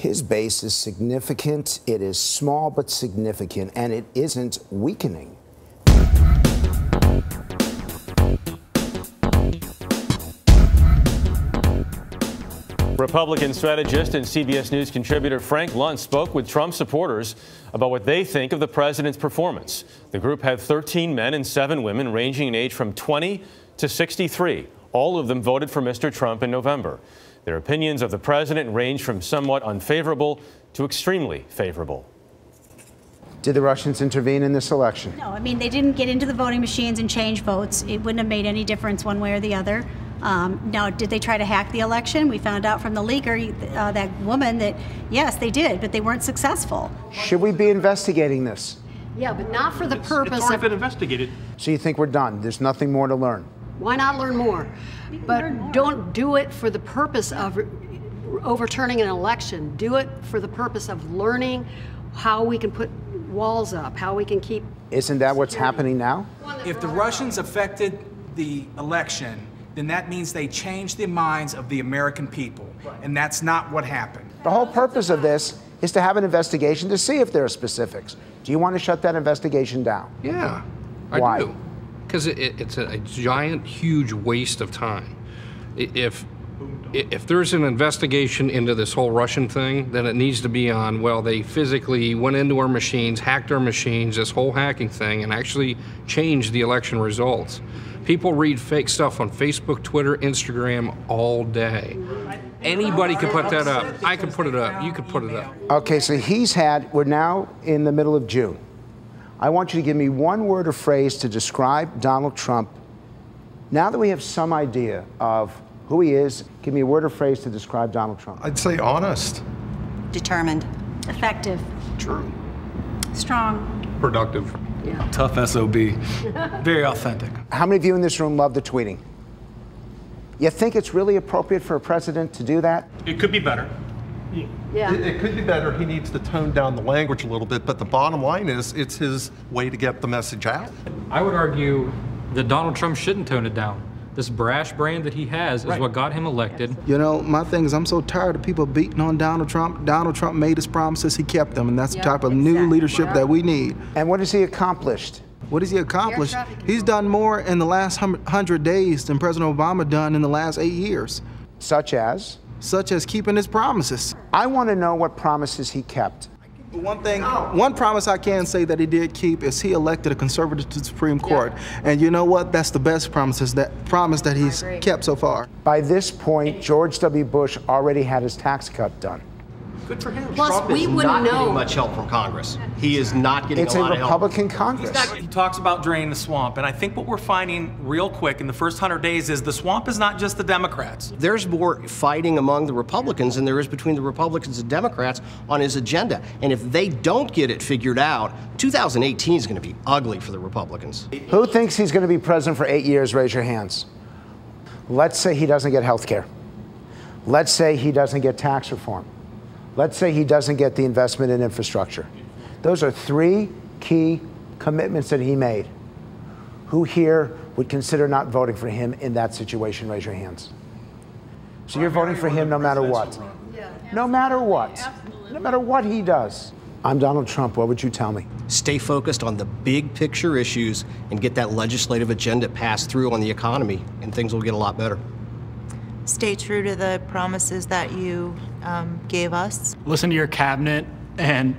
His base is significant. It is small but significant, and it isn't weakening. Republican strategist and CBS News contributor Frank Luntz spoke with Trump supporters about what they think of the president's performance. The group had 13 men and 7 women ranging in age from 20 to 63. All of them voted for Mr. Trump in November. Their opinions of the president range from somewhat unfavorable to extremely favorable. Did the Russians intervene in this election? No, I mean, they didn't get into the voting machines and change votes. It wouldn't have made any difference one way or the other. Um, now, did they try to hack the election? We found out from the leaker, uh, that woman, that yes, they did, but they weren't successful. Should we be investigating this? Yeah, but not for the It's purpose already of, been investigated. So you think we're done? There's nothing more to learn? Why not learn more? But don't do it for the purpose of overturning an election. Do it for the purpose of learning how we can put walls up, how we can keep. Isn't that what's happening now? If the Russians affected the election, then that means they changed the minds of the American people. And that's not what happened. The whole purpose of this is to have an investigation to see if there are specifics. Do you want to shut that investigation down? Yeah, I Why? do. Because it, it- it's a, a giant, huge waste of time. If if there's an investigation into this whole Russian thing, then it needs to be on. Well, they physically went into our machines, hacked our machines, this whole hacking thing, and actually changed the election results. People read fake stuff on Facebook, Twitter, Instagram all day. Anybody could put that up. I could put it up. You could put it up. Okay, so he's had, we're now in the middle of June. I want you to give me one word or phrase to describe Donald Trump. Now that we have some idea of who he is, give me a word or phrase to describe Donald Trump. I'd say honest. Determined. Effective, True. strong, Productive. Tough SOB. Very authentic. How many of you in this room love the tweeting? You think it's really appropriate for a president to do that? It could be better. Yeah. It, it could be better. He needs to tone down the language a little bit, but the bottom line is it's his way to get the message out. I would argue that Donald Trump shouldn't tone it down. This brash brand that he has is what got him elected. You know, my thing is, I'm so tired of people beating on Donald Trump. Donald Trump made his promises, he kept them, and that's the type of new exactly. leadership that we need. And what has he accomplished? What has he accomplished? He's done more in the last hundred days than President Obama done in the last eight years, Such as? Such as keeping his promises. I want to know what promises he kept. One thing, one promise I can say that he did keep is he elected a conservative to the Supreme Court, and you know what? That's the best promises that promise that he's kept so far. By this point, George W. Bush already had his tax cut done. Good for him. Plus, Trump we is wouldn't not know. getting much help from Congress. He is not getting It's a a lot of help. Republican Congress. He talks about draining the swamp, and I think what we're finding real quick in the first 100 days is the swamp is not just the Democrats. There's more fighting among the Republicans than there is between the Republicans and Democrats on his agenda. And if they don't get it figured out, 2018 is going to be ugly for the Republicans. Who thinks he's going to be president for eight years? Raise your hands. Let's say he doesn't get health care. Let's say he doesn't get tax reform. Let's say he doesn't get the investment in infrastructure. Those are three key commitments that he made. Who here would consider not voting for him in that situation? Raise your hands. So you're voting for him no matter what? No matter what. No matter what he does. I'm Donald Trump. What would you tell me? Stay focused on the big picture issues and get that legislative agenda passed through on the economy, and things will get a lot better. Stay true to the promises that you um, gave us. Listen to your cabinet, and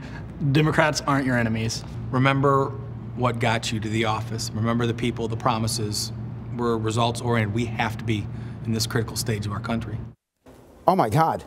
Democrats aren't your enemies. Remember what got you to the office. Remember the people, the promises. We're results oriented. We have to be in this critical stage of our country. Oh my God.